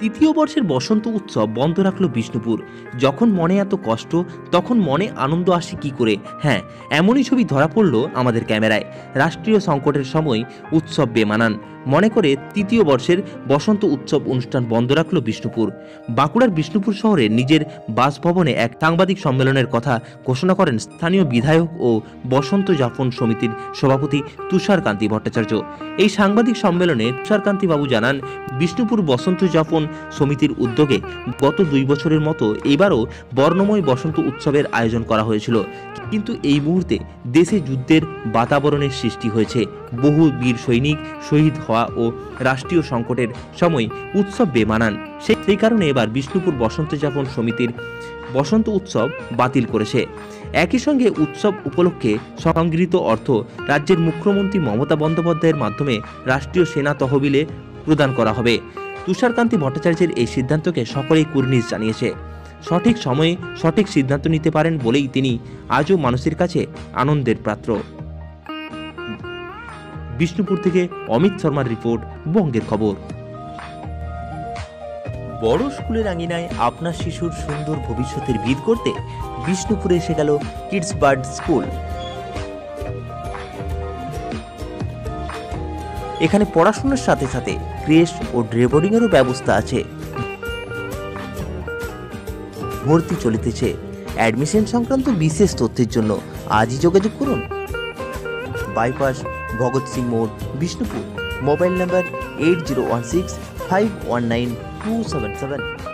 তৃতীয় বর্ষের বসন্ত উৎসব বন্ধ রাখল বিষ্ণুপুর। যখন মনে এত কষ্ট, তখন মনে আনন্দ আসে কি করে? হ্যাঁ এমনই ছবি ধরা পড়ল আমাদের ক্যামেরায়। রাষ্ট্রীয় সংকটের সময় উৎসব বেমানান। মনে করে তৃতীয় বর্ষের বসন্ত উৎসব অনুষ্ঠান বন্ধ রাখল বিষ্ণুপুর। বাঁকুড়ার বিষ্ণুপুর শহরে নিজের বাসভবনে এক সাংবাদিক সম্মেলনের কথা ঘোষণা করেন স্থানীয় বিধায়ক ও বসন্ত যাপন সমিতির সভাপতি তুষারকান্তি ভট্টাচার্য। এই সাংবাদিক সম্মেলনে তুষারকান্তি বাবু জানান, বিষ্ণুপুর বসন্ত যাপন সমিতির উদ্যোগে গত দুই বছরের মতো এবারও বর্ণময় বসন্ত উৎসবের আয়োজন করা হয়েছিল। কিন্তু এই মুহূর্তে দেশে যুদ্ধের বাতাবরণের সৃষ্টি হয়েছে। বহু বীর সৈনিক শহীদ হওয়া ও রাষ্ট্রীয় সংকটের সময় উৎসব বেমানান। সেই কারণে এবার বিষ্ণুপুর বসন্ত যাপন সমিতির বসন্ত উৎসব বাতিল করেছে। একই সঙ্গে উৎসব উপলক্ষে সংগৃহীত অর্থ রাজ্যের মুখ্যমন্ত্রী মমতা বন্দ্যোপাধ্যায়ের মাধ্যমে রাষ্ট্রীয় সেনা তহবিলে প্রদান করা হবে। তুষারকান্তি ভট্টাচার্যের এই সিদ্ধান্তকে সকলেই কুর্নিশ জানিয়েছে। সঠিক সময়ে সঠিক সিদ্ধান্ত নিতে পারেন বলেই তিনি আজও মানুষের কাছে আনন্দের পাত্র। বিষ্ণুপুর থেকে অমিত শর্মার রিপোর্ট, বঙ্গের খবর। বড় স্কুলের আঙিনায় আপনার শিশুর সুন্দর ভবিষ্যতের ভিত করতে বিষ্ণুপুরে এসে গেল কিডস বার্ড স্কুল এখানে পড়াশোনার সাথে সাথে ক্রেশ ও ড্রে বোর্ডিংয়েরও ব্যবস্থা আছে। ভর্তি চলিতেছে। অ্যাডমিশন সংক্রান্ত বিশেষ তথ্যের জন্য আজই যোগাযোগ করুন। बाईपास भगत सिंह मोड़ Bishnupur mobile number eight zero one six five one nine two seven seven